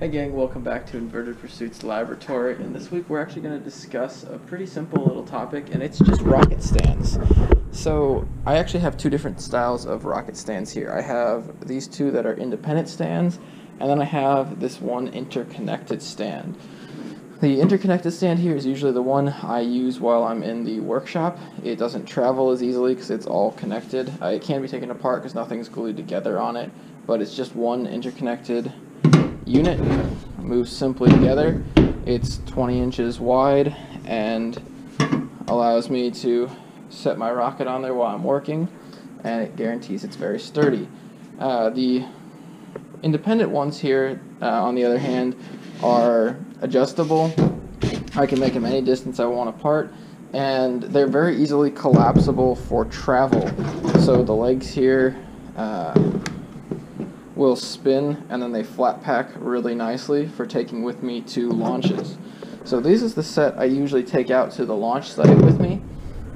Hey gang, welcome back to Inverted Pursuits Laboratory, and this week we're actually going to discuss a pretty simple little topic, and it's just rocket stands. So, I actually have two different styles of rocket stands here. I have these two that are independent stands, and then I have this one interconnected stand. The interconnected stand here is usually the one I use while I'm in the workshop. It doesn't travel as easily because it's all connected. Uh, it can be taken apart because nothing's glued together on it, but it's just one interconnected unit moves simply together. It's 20 inches wide and allows me to set my rocket on there while I'm working and it guarantees it's very sturdy. Uh, the independent ones here, uh, on the other hand, are adjustable. I can make them any distance I want apart and they're very easily collapsible for travel. So the legs here uh, will spin and then they flat pack really nicely for taking with me to launches. So this is the set I usually take out to the launch site with me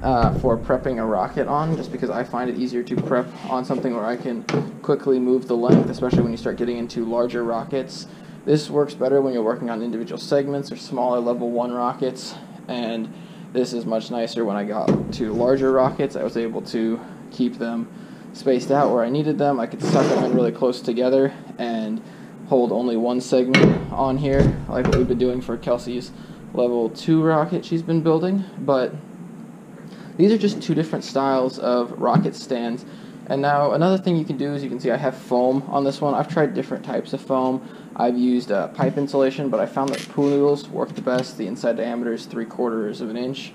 uh, for prepping a rocket on just because I find it easier to prep on something where I can quickly move the length, especially when you start getting into larger rockets. This works better when you're working on individual segments or smaller level 1 rockets and this is much nicer when I got to larger rockets. I was able to keep them spaced out where I needed them. I could suck them in really close together and hold only one segment on here, like what we've been doing for Kelsey's level 2 rocket she's been building. But these are just two different styles of rocket stands. And now another thing you can do is you can see I have foam on this one. I've tried different types of foam. I've used uh, pipe insulation, but I found that pool noodles work the best. The inside diameter is three quarters of an inch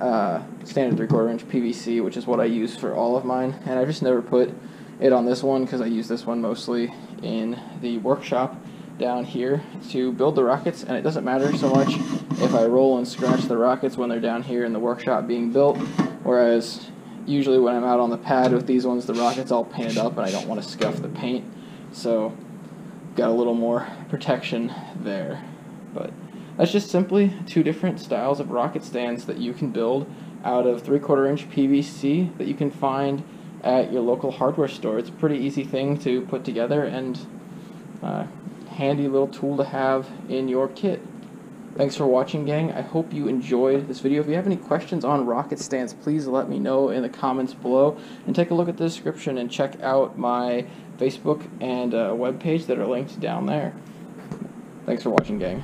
uh, standard three quarter inch PVC, which is what I use for all of mine. And I just never put it on this one because I use this one mostly in the workshop down here to build the rockets. And it doesn't matter so much if I roll and scratch the rockets when they're down here in the workshop being built whereas usually when I'm out on the pad with these ones the rockets all painted up and I don't want to scuff the paint. So got a little more protection there. But that's just simply two different styles of rocket stands that you can build out of 3 quarter inch PVC that you can find at your local hardware store. It's a pretty easy thing to put together and uh, handy little tool to have in your kit. Thanks for watching, gang. I hope you enjoyed this video. If you have any questions on rocket stands, please let me know in the comments below. And take a look at the description and check out my Facebook and uh, web page that are linked down there. Thanks for watching, gang.